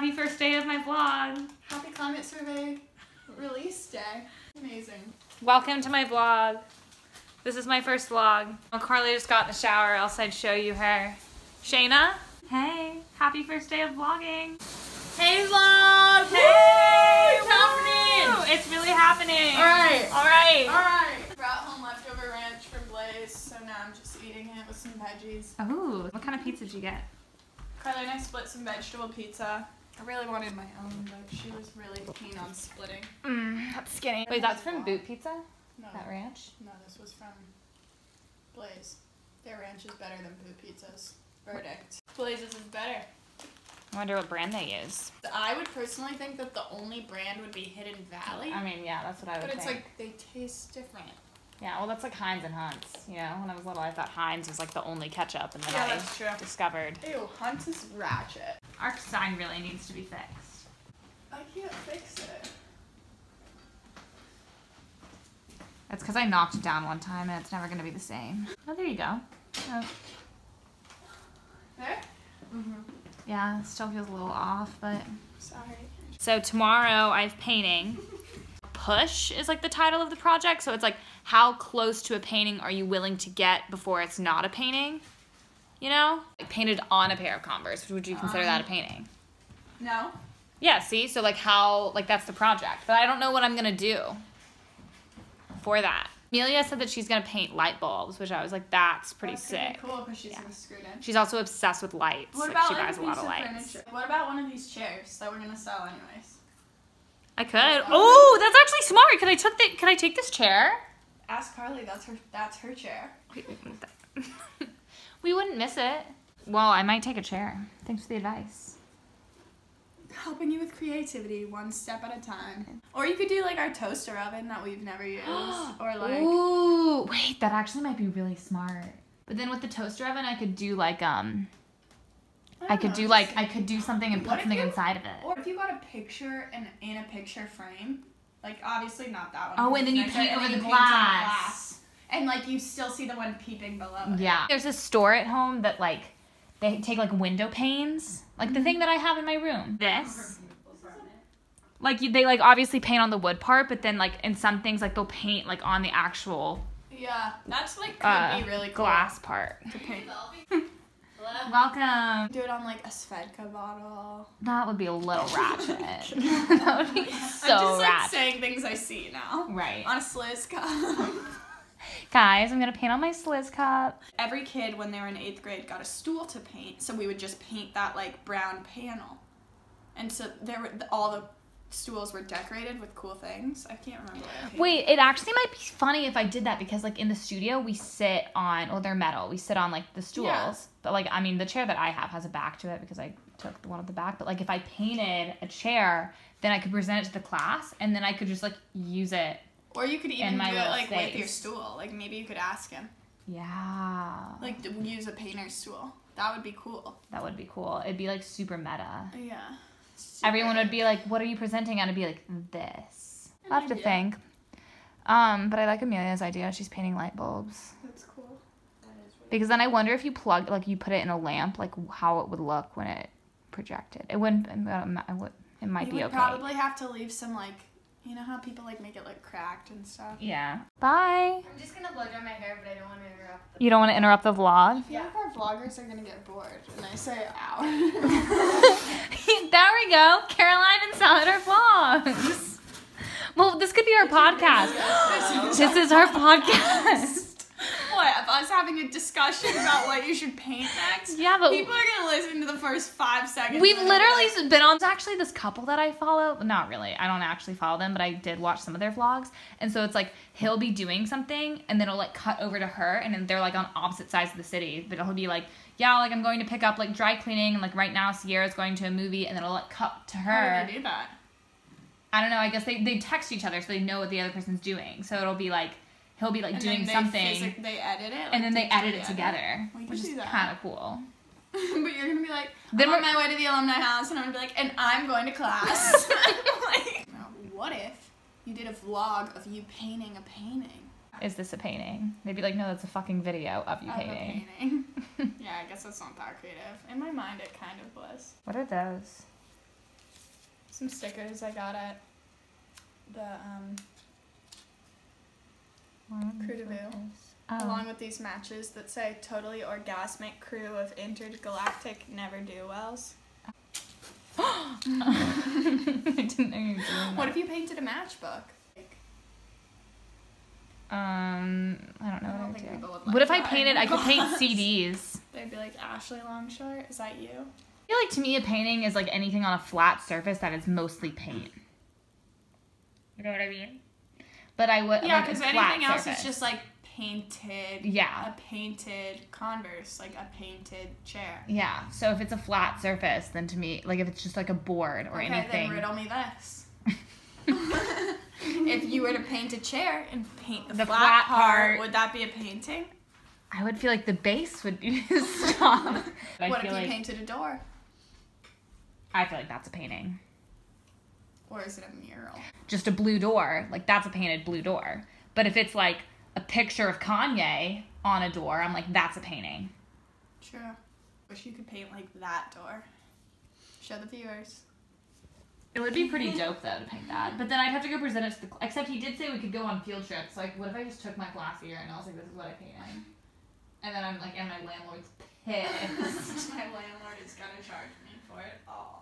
Happy first day of my vlog. Happy Climate Survey release day. Amazing. Welcome to my vlog. This is my first vlog. Well, Carly just got in the shower, else I'd show you her. Shayna? Hey, happy first day of vlogging. Hey vlog! Hey, It's happening! It's really happening. Alright. All right. Alright. Brought home leftover ranch from Blaze, so now I'm just eating it with some veggies. Ooh, what kind of pizza did you get? Carly and I split some vegetable pizza. I really wanted my own, but she was really keen on splitting. Mmm, that's skinny. Wait, that's from Boot Pizza? No, That ranch? no, this was from Blaze. Their ranch is better than Boot Pizza's. Verdict. Blaze's is better. I wonder what brand they use. I would personally think that the only brand would be Hidden Valley. I mean, yeah, that's what I would think. But it's think. like they taste different. yeah, well, that's like Heinz and Hunt's. You know, when I was little, I thought Heinz was like the only ketchup, and then Yeah, I that's true. discovered Ew, Hunt's is ratchet. Our sign really needs to be fixed. I can't fix it. That's because I knocked it down one time, and it's never gonna be the same. Oh, there you go. Oh, There? Mm-hmm. yeah, it still feels a little off, but. Sorry. So tomorrow I have painting. Push is like the title of the project. So it's like how close to a painting are you willing to get before it's not a painting? You know? Like painted on a pair of Converse. Would you consider that a painting? No? Yeah, see? So like how like that's the project. But I don't know what I'm gonna do for that. Amelia said that she's gonna paint light bulbs, which I was like, that's pretty That could be sick. cool because she's Yeah. gonna screw it in. She's also obsessed with lights. What like, about she like buys a a lot of of lights. furniture? What about one of these chairs that we're gonna sell anyways? I could. Oh, that's actually smart. Could I took the could I take this chair? Ask Carly. That's her. That's her chair. We wouldn't miss it. Well, I might take a chair. Thanks for the advice. Helping you with creativity, one step at a time. Or you could do like our toaster oven that we've never used, or like Ooh, wait, that actually might be really smart. But then with the toaster oven, I could do like um, I, don't could know, do like I could do something and put something you- inside of it. Or if you got a picture and in a picture frame, like obviously not that one. Oh, and then you paint over the on glass. And like you still see the one peeping below. it. Yeah. There's a store at home that like they take like window panes, like the thing that I have in my room. This. Like you, they like obviously paint on the wood part, but then like in some things like they'll paint like on the actual Yeah, that's like could uh, be really cool. glass part. to paint. Welcome. Do it on like a Svedka bottle. That would be a little ratchet. that would be so I'm just like ratchet. saying things I see now. right. On a Sliz cup. Guys, I'm gonna paint on my Sliz cup. Every kid when they were in eighth grade got a stool to paint, so we would just paint that like brown panel. And so there were all the stools were decorated with cool things. I can't remember. I. Wait, it actually might be funny if I did that because like in the studio we sit on well they're metal. We sit on like the stools. Yeah. But like I mean the chair that I have has a back to it because I took the one at the back. But like if I painted a chair, then I could present it to the class and then I could just like use it. Or you could even do it like with your stool. Like maybe you could ask him. Yeah. Like use a painter's stool. That would be cool. That would be cool. It'd be like super meta. Yeah. Everyone would be like, "What are you presenting?" And I'd be like, "This." An I have to think. Um, but I like Amelia's idea. She's painting light bulbs That's cool. because then I wonder if you plug, like, you put it in a lamp, like how it would look when it projected. It wouldn't. It would. It might you be would okay. probably have to leave some like, you know how people like make it look cracked and stuff. Yeah. Bye. I'm just gonna blow dry my hair, but I don't want to interrupt. The- You don't want to interrupt the vlog. I feel like our vloggers are gonna get bored, and I say, "Ow." there we go. Caroline and Salad are vlogs. Well, this could be our podcast. this is our podcast. Us having a discussion about what you should paint next? Yeah, but People are gonna listen to the first five seconds. We've literally like, been on. It's actually this couple that I follow. Not really. I don't actually follow them, but I did watch some of their vlogs. And so it's like he'll be doing something, and then it'll like cut over to her, and then they're like on opposite sides of the city. But he'll be like, "Yeah, like I'm going to pick up like dry cleaning, and like right now Sierra's going to a movie," and then it'll like cut to her. How do they do that? I don't know. I guess they they text each other so they know what the other person's doing. So it'll be like he'll be like And doing they something, physic- they edit it, and then they edit it together, which is kind of cool. but you're gonna be like, Then I'm on we're- on my way to the alumni house, and I'm gonna be like, and I'm going to class. like, what if you did a vlog of you painting a painting? Is this a painting? They'd be like, no, that's a fucking video of you Of painting. painting. yeah, I guess that's not that creative. In my mind, it kind of was. What are those? Some stickers I got at the um, Crew de Ville. Oh. along with these matches that say totally orgasmic crew of intergalactic never do wells. I didn't know you were doing that. What if you painted a matchbook? Um, I don't know I what don't I would do. like What if I painted? I could paint CDs. They'd be like Ashley Longshore. Is that you? I feel like to me a painting is like anything on a flat surface that is mostly paint. You know what I mean? But I would Yeah, because flat anything else surface. is just like painted. Yeah. A painted Converse, like a painted chair. yeah. So if it's a flat surface, then to me, like if it's just like a board or okay, anything. then riddle me this. if you were to paint a chair and paint the, The flat, flat part, part. would that be a painting? I would feel like the base would be stop. What if you like painted a door? I feel like that's a painting. Or is it a mural? Just a blue door, like that's a painted blue door. But if it's like a picture of Kanye on a door, I'm like that's a painting. True. Wish you could paint like that door. Show the viewers. It would be pretty dope though to paint that. But then I'd have to go present it to the. Cl- Except he did say we could go on field trips. Like, what if I just took my class here and I was like, this is what I painted, and then I'm like, and my landlord's pissed. My landlord is gonna charge me for it all.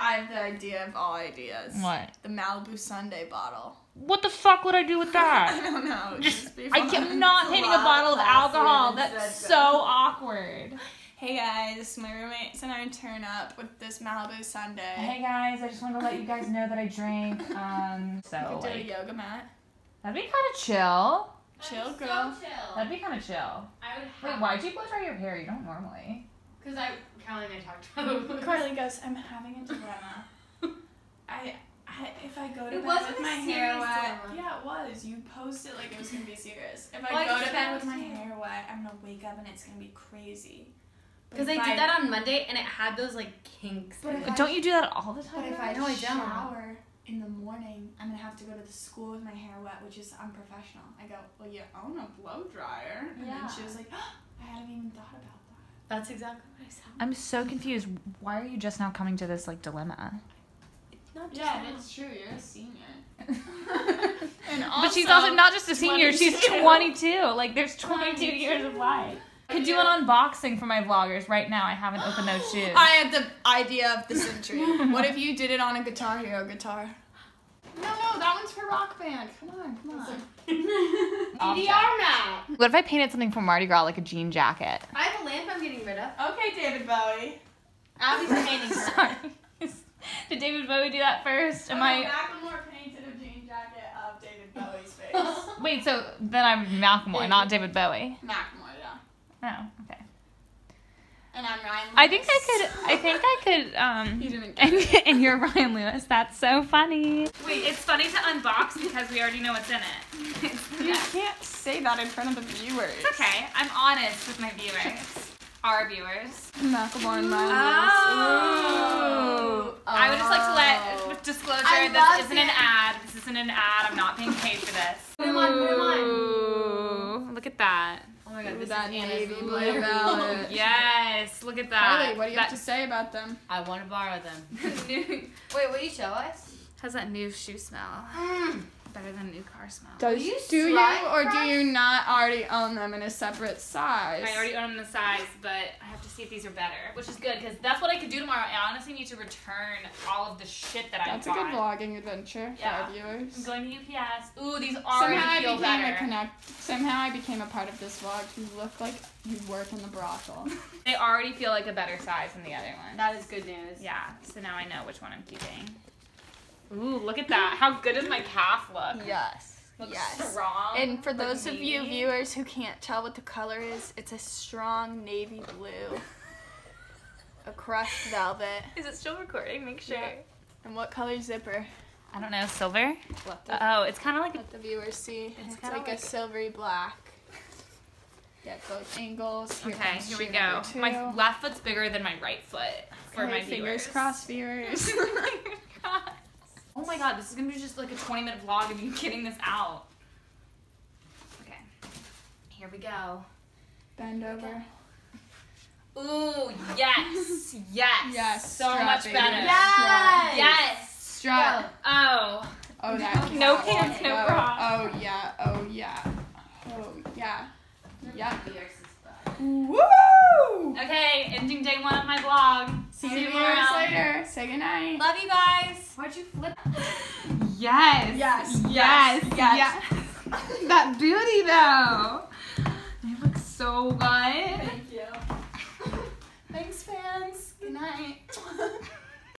I have the idea of all ideas. what? The Malibu Sunday bottle. What the fuck would I do with that? I that? don't know. it'd Just I fun. kept not painting a bottle of alcohol. That's so awkward. Hey guys, my roommates and I turn up with this Malibu Sunday. Hey guys, I just wanted to let you guys know that I drank. Um, we so could do a like, yoga mat. that'd be kind of chill. Chill, So girl. chill. That'd be kind of chill. I would Wait, why'd you blow dry your hair? You don't normally. Because I, Carly and I talked about it. Carly goes, I'm having a dilemma. I, I if I go to It bed wasn't with my hair wet, dilemma. yeah, it was. You posted like it was gonna be serious. If I Well, I go just to bed with my was hair wet, I'm gonna wake up and it's gonna be crazy. Because I if did that on Monday and it had those like kinks. But in if it. I- Don't you do that all the time? But if I No, I don't. shower in the morning, I'm gonna have to go to the school with my hair wet, which is unprofessional. I go, well, you own a blow dryer, and Yeah. then she was like, I hadn't even thought about that. That's exactly what I said. I'm so confused. Why are you just now coming to this like dilemma? It's not just Yeah, it's true. You're a senior. and also, but she's also not just a senior; she's 22. 22. Like there's 22 years of life. I could do an unboxing for my vloggers right now. I haven't opened those shoes. I had the idea of the century. what if you did it on a Guitar Hero guitar? No, no, that one's for Rock Band. Come on, come on. DDR mat. What if I painted something from Mardi Gras, like a jean jacket? I have a lamp I'm getting rid of. Okay, David Bowie. Abby's painting her. Sorry. Did David Bowie do that first? Am okay, I? Macklemore painted a jean jacket of David Bowie's face. Wait, so then I'm Malcolm, not David Bowie. Macklemore, yeah. Oh, okay. And I'm Ryan. I think I could. I think I could. Um. You didn't And, it. and you're Ryan Lewis. That's so funny. Wait, it's funny to unbox because we already know what's in it. You can't say that in front of the viewers. It's okay. I'm honest with my viewers. Our viewers. Macklemore and Ryan Oh. Lewis. Ooh. I would just like to Oh. let with disclosure I this isn't it. an ad. This isn't an ad. I'm not being paid for this. Put 'em on, put 'em on. Ooh, Look at that. Oh my god, Ooh, this that is Anna's navy blue velvet. Yes, look at that. Carly, what do you that have to say about them? I want to borrow them. Wait, will you show us? has that new shoe smell. Hmm. Better than a new car smell. Does you do you slide or do you not already own them in a separate size? I already own them in the size, but I have to see if these are better, which is good because that's what I could do tomorrow. I honestly need to return all of the shit that I bought. That's a good vlogging adventure for Yeah. our viewers. I'm going to UPS. Ooh, these already Somehow I became better. a connect. Somehow I became a part of this vlog. You look like you work in the brothel. They already feel like a better size than the other one. That is good news. Yeah, so now I know which one I'm keeping. Ooh, look at that. How good does my calf look? yes. Looks yes. strong. And for like those of you viewers who can't tell what the color is, it's a strong navy blue. A crushed velvet. Is it still recording? Make sure. Yeah. And what color zipper? I don't know, silver? Let the, Oh, it's kind of like let the viewers see. It's It's, kinda like, a silvery black. Get both angles. Here Okay, here we go. My left foot's bigger than my right foot for Okay, my fingers viewers. crossed, viewers. oh my god, this is gonna be just like a 20 minute vlog of you getting this out. Okay, here we go. Bend over. Ooh, yes, yes, Yes, so strap much baby. better. Yes. yes. strut. Oh. Oh, that No catwalk. pants, no oh, bra. Oh yeah. Oh yeah. Oh yeah. Yeah. Yours is bad. Woo! Okay, ending day one of my vlog. See you viewers later. Say goodnight. Love you guys. Why'd you flip? Yes. Yes. Yes. Yes. yes. that beauty though. It looks so good.